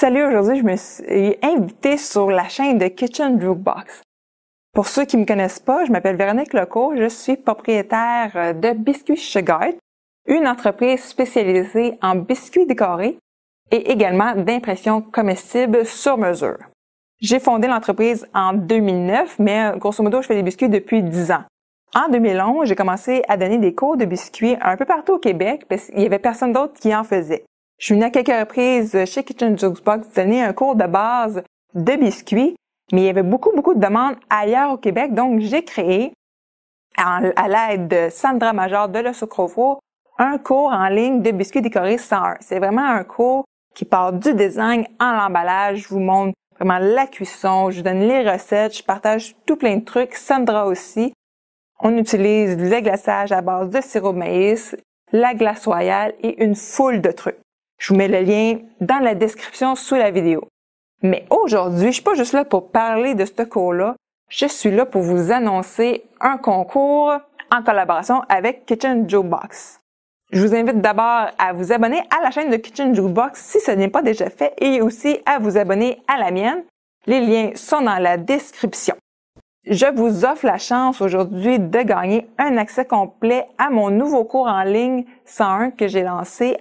Salut, aujourd'hui je me suis invitée sur la chaîne de Kitchen Jukebox. Pour ceux qui me connaissent pas, je m'appelle Véronique Leco, je suis propriétaire de Biscuits Sugar, une entreprise spécialisée en biscuits décorés et également d'impression comestible sur mesure. J'ai fondé l'entreprise en 2009, mais grosso modo, je fais des biscuits depuis 10 ans. En 2011, j'ai commencé à donner des cours de biscuits un peu partout au Québec parce qu'il y avait personne d'autre qui en faisait. Je suis venue à quelques reprises chez Kitchen Jukebox donner un cours de base de biscuits, mais il y avait beaucoup, beaucoup de demandes ailleurs au Québec, donc j'ai créé, à l'aide de Sandra Major de Le Sucrofo, un cours en ligne de biscuits décorés 101. C'est vraiment un cours qui part du design en l'emballage. Je vous montre vraiment la cuisson, je vous donne les recettes, je partage tout plein de trucs. Sandra aussi. On utilise le glaçage à base de sirop de maïs, la glace royale et une foule de trucs. Je vous mets le lien dans la description sous la vidéo. Mais aujourd'hui, je suis pas juste là pour parler de ce cours-là. Je suis là pour vous annoncer un concours en collaboration avec Kitchen Jukebox. Je vous invite d'abord à vous abonner à la chaîne de Kitchen Jukebox si ce n'est pas déjà fait et aussi à vous abonner à la mienne. Les liens sont dans la description. Je vous offre la chance aujourd'hui de gagner un accès complet à mon nouveau cours en ligne 101 que j'ai lancé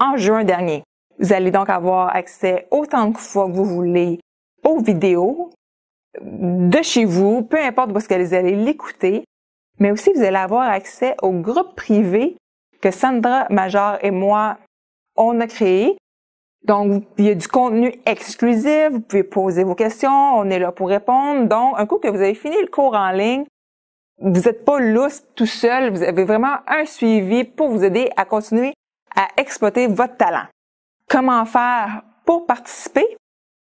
en juin dernier. Vous allez donc avoir accès autant de fois que vous voulez aux vidéos de chez vous, peu importe est-ce que vous allez l'écouter, mais aussi vous allez avoir accès au groupe privé que Sandra Major et moi, on a créé. Donc, il y a du contenu exclusif, vous pouvez poser vos questions, on est là pour répondre. Donc, un coup que vous avez fini le cours en ligne, vous n'êtes pas lousse tout seul, vous avez vraiment un suivi pour vous aider à continuer à exploiter votre talent. Comment faire pour participer?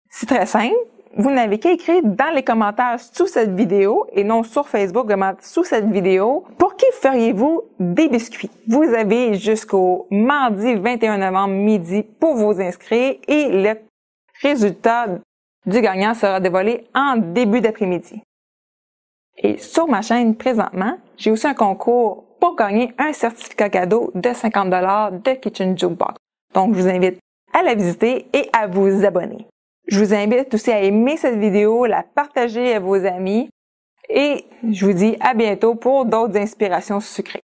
C'est très simple. Vous n'avez qu'à écrire dans les commentaires sous cette vidéo et non sur Facebook, vraiment sous cette vidéo. Pour qui feriez-vous des biscuits? Vous avez jusqu'au mardi 21 novembre midi pour vous inscrire et le résultat du gagnant sera dévoilé en début d'après-midi. Et sur ma chaîne présentement, j'ai aussi un concours pour gagner un certificat cadeau de 50 de Kitchen Jukebox. Donc, je vous invite à la visiter et à vous abonner. Je vous invite aussi à aimer cette vidéo, la partager à vos amis et je vous dis à bientôt pour d'autres inspirations sucrées.